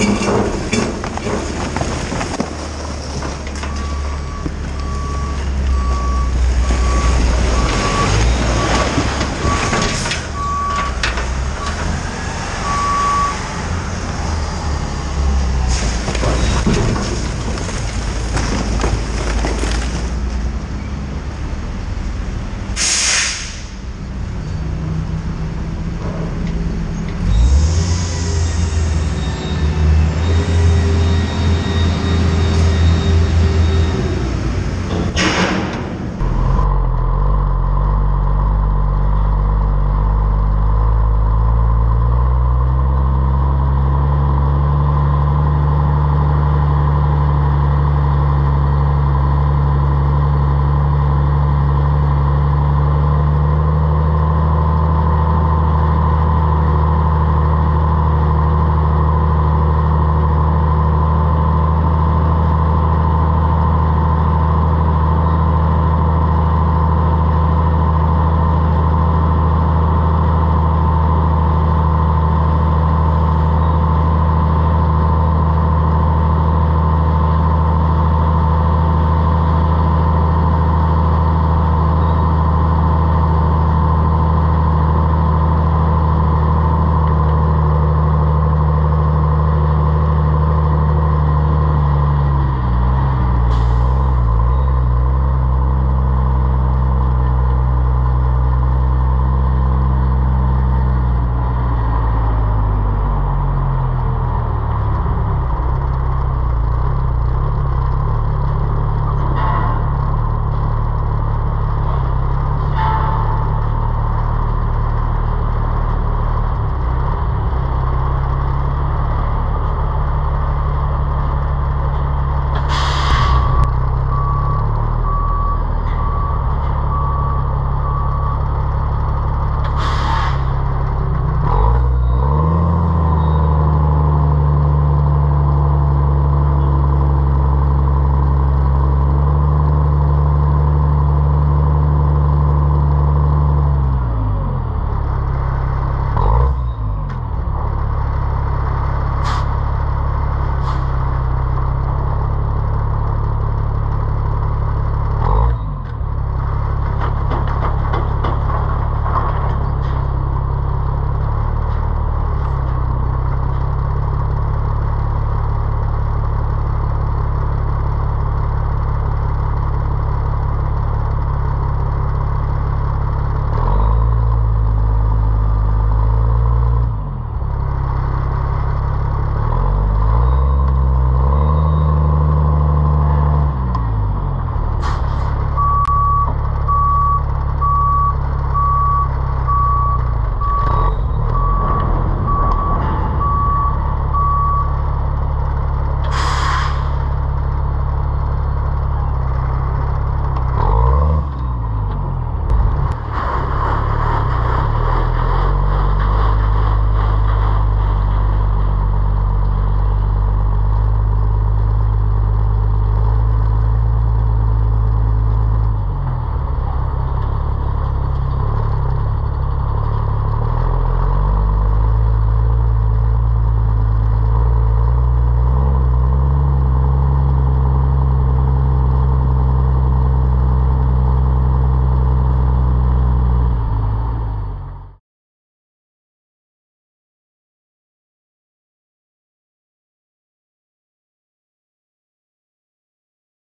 緊張。